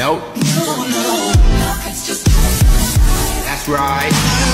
Nope. That's right.